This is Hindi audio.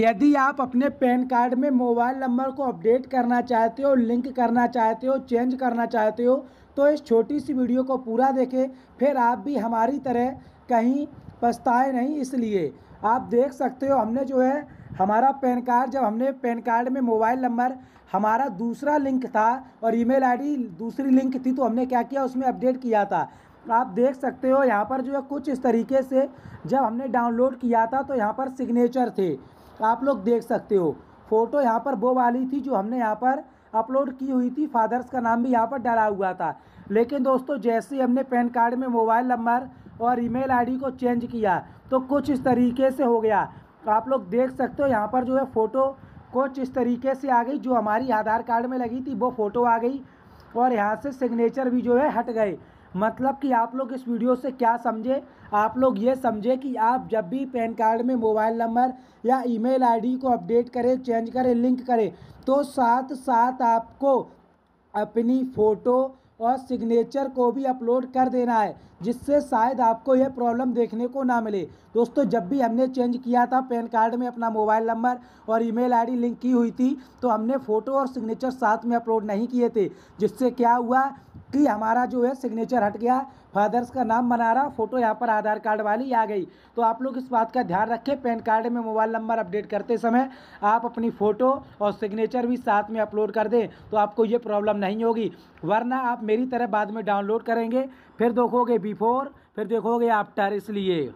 यदि आप अपने पैन कार्ड में मोबाइल नंबर को अपडेट करना चाहते हो, लिंक करना चाहते हो, चेंज करना चाहते हो तो इस छोटी सी वीडियो को पूरा देखें। फिर आप भी हमारी तरह कहीं पछताए नहीं, इसलिए आप देख सकते हो, हमने जो है, हमारा पैन कार्ड, जब हमने पैन कार्ड में मोबाइल नंबर, हमारा दूसरा लिंक था और ईमेल आईडी दूसरी लिंक थी तो हमने क्या किया, उसमें अपडेट किया था। आप देख सकते हो, यहाँ पर जो है, कुछ इस तरीके से जब हमने डाउनलोड किया था तो यहाँ पर सिग्नेचर थे। आप लोग देख सकते हो। फ़ोटो यहाँ पर वो वाली थी जो हमने यहाँ पर अपलोड की हुई थी। फादर्स का नाम भी यहाँ पर डाला हुआ था। लेकिन दोस्तों, जैसे ही हमने पैन कार्ड में मोबाइल नंबर और ईमेल आईडी को चेंज किया तो कुछ इस तरीके से हो गया। आप लोग देख सकते हो यहाँ पर जो है फ़ोटो कुछ इस तरीके से आ गई। जो हमारी आधार कार्ड में लगी थी, वो फ़ोटो आ गई और यहाँ से सिग्नेचर भी जो है हट गए। मतलब कि आप लोग इस वीडियो से क्या समझे? आप लोग ये समझे कि आप जब भी पैन कार्ड में मोबाइल नंबर या ईमेल आईडी को अपडेट करें, चेंज करें, लिंक करें तो साथ साथ आपको अपनी फ़ोटो और सिग्नेचर को भी अपलोड कर देना है, जिससे शायद आपको यह प्रॉब्लम देखने को ना मिले। दोस्तों, जब भी हमने चेंज किया था पैन कार्ड में अपना मोबाइल नंबर और ईमेल आईडी लिंक की हुई थी तो हमने फ़ोटो और सिग्नेचर साथ में अपलोड नहीं किए थे, जिससे क्या हुआ कि हमारा जो है सिग्नेचर हट गया फादर्स का नाम बना रहा फ़ोटो यहाँ पर आधार कार्ड वाली आ गई। तो आप लोग इस बात का ध्यान रखें, पैन कार्ड में मोबाइल नंबर अपडेट करते समय आप अपनी फ़ोटो और सिग्नेचर भी साथ में अपलोड कर दें तो आपको ये प्रॉब्लम नहीं होगी। वरना आप मेरी तरह बाद में डाउनलोड करेंगे, फिर देखोगे बिफोर फिर देखोगे आफ्टर इसलिए।